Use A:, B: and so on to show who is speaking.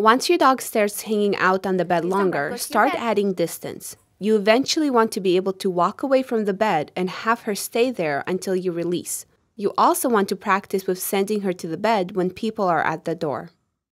A: Once your dog starts hanging out on the bed longer, start adding distance. You eventually want to be able to walk away from the bed and have her stay there until you release. You also want to practice with sending her to the bed when people are at the door.